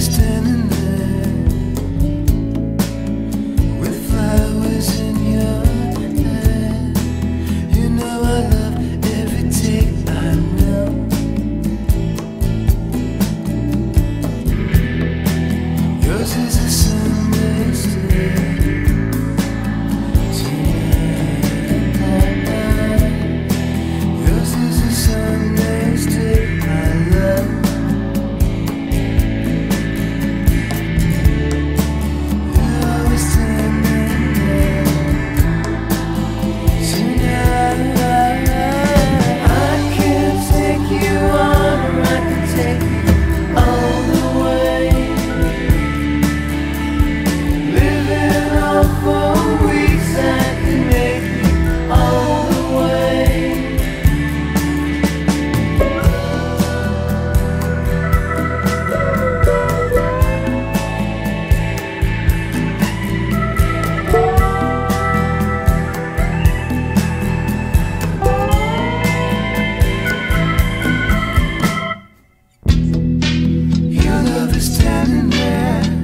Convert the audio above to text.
just standing there.